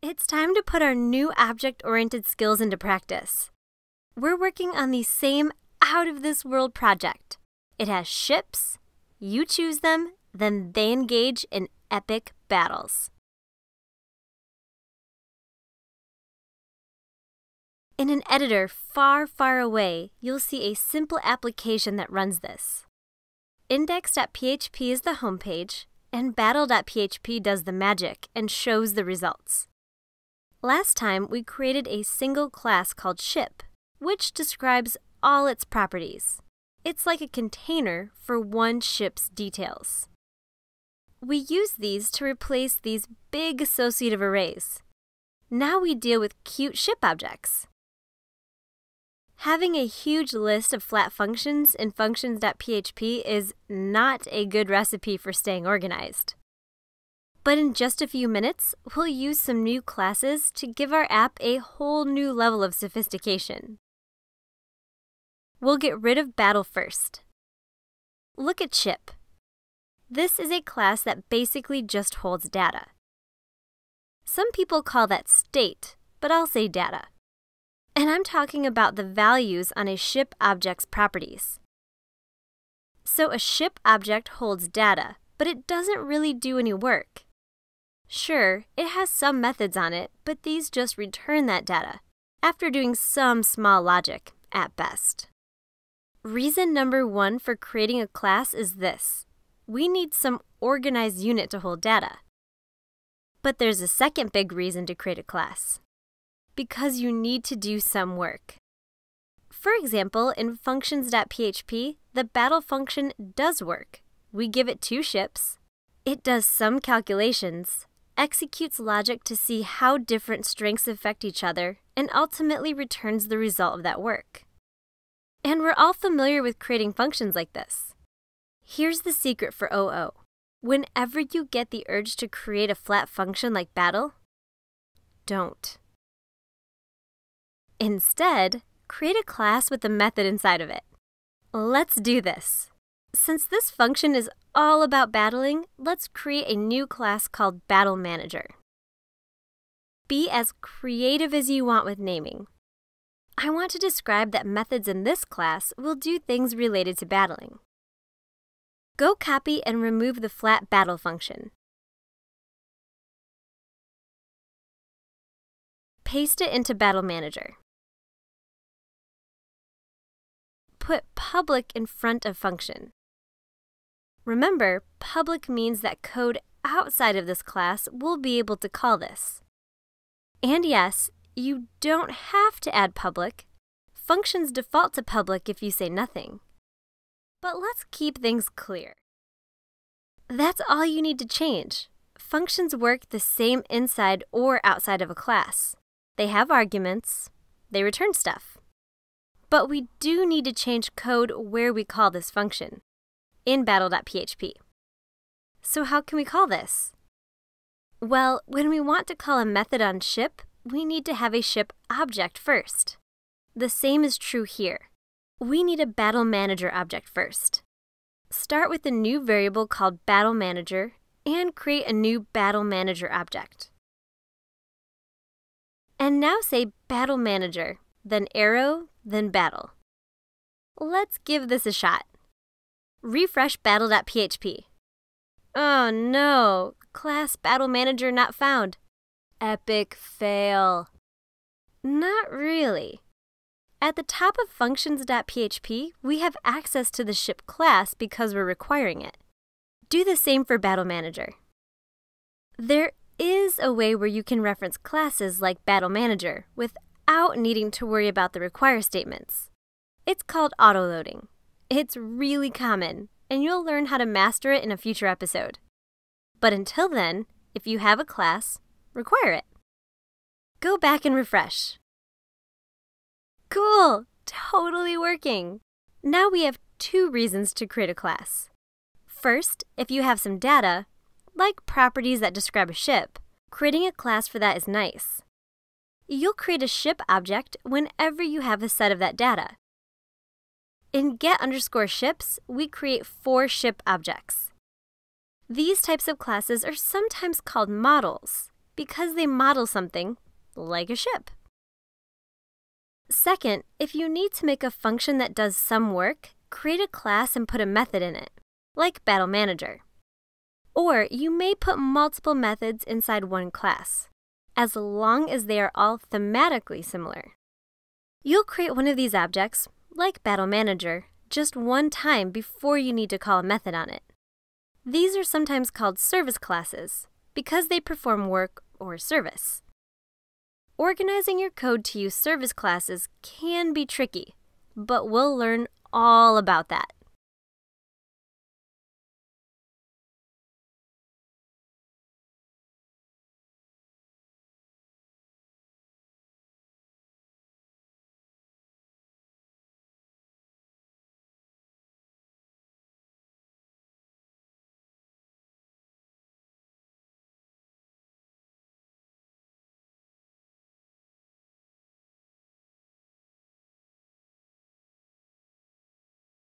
It's time to put our new object-oriented skills into practice. We're working on the same out-of-this-world project. It has ships, you choose them, then they engage in epic battles. In an editor far, far away, you'll see a simple application that runs this. Index.php is the homepage, and Battle.php does the magic and shows the results. Last time, we created a single class called ship, which describes all its properties. It's like a container for one ship's details. We use these to replace these big associative arrays. Now we deal with cute ship objects. Having a huge list of flat functions in functions.php is not a good recipe for staying organized. But in just a few minutes, we'll use some new classes to give our app a whole new level of sophistication. We'll get rid of Battle first. Look at Ship. This is a class that basically just holds data. Some people call that state, but I'll say data. And I'm talking about the values on a ship object's properties. So a ship object holds data, but it doesn't really do any work. Sure, it has some methods on it, but these just return that data, after doing some small logic, at best. Reason number one for creating a class is this. We need some organized unit to hold data. But there's a second big reason to create a class because you need to do some work. For example, in functions.php, the battle function does work. We give it two ships. It does some calculations, executes logic to see how different strengths affect each other, and ultimately returns the result of that work. And we're all familiar with creating functions like this. Here's the secret for OO. Whenever you get the urge to create a flat function like battle, don't. Instead, create a class with a method inside of it. Let's do this. Since this function is all about battling, let's create a new class called Battle Manager. Be as creative as you want with naming. I want to describe that methods in this class will do things related to battling. Go copy and remove the flat battle function. Paste it into Battle Manager. Put public in front of function. Remember, public means that code outside of this class will be able to call this. And yes, you don't have to add public. Functions default to public if you say nothing. But let's keep things clear. That's all you need to change. Functions work the same inside or outside of a class. They have arguments. They return stuff. But we do need to change code where we call this function, in battle.php. So how can we call this? Well, when we want to call a method on ship, we need to have a ship object first. The same is true here. We need a battle manager object first. Start with a new variable called battle manager and create a new battle manager object. And now say battle manager then arrow, then battle. Let's give this a shot. Refresh battle.php. Oh no, class battle manager not found. Epic fail. Not really. At the top of functions.php, we have access to the ship class because we're requiring it. Do the same for Battle Manager. There is a way where you can reference classes like Battle Manager without needing to worry about the require statements. It's called autoloading. It's really common, and you'll learn how to master it in a future episode. But until then, if you have a class, require it. Go back and refresh. Cool! Totally working! Now we have two reasons to create a class. First, if you have some data, like properties that describe a ship, creating a class for that is nice. You'll create a ship object whenever you have a set of that data. In get underscore ships, we create four ship objects. These types of classes are sometimes called models because they model something like a ship. Second, if you need to make a function that does some work, create a class and put a method in it, like Battle Manager. Or you may put multiple methods inside one class, as long as they are all thematically similar. You'll create one of these objects, like Battle Manager, just one time before you need to call a method on it. These are sometimes called service classes because they perform work or service. Organizing your code to use service classes can be tricky, but we'll learn all about that.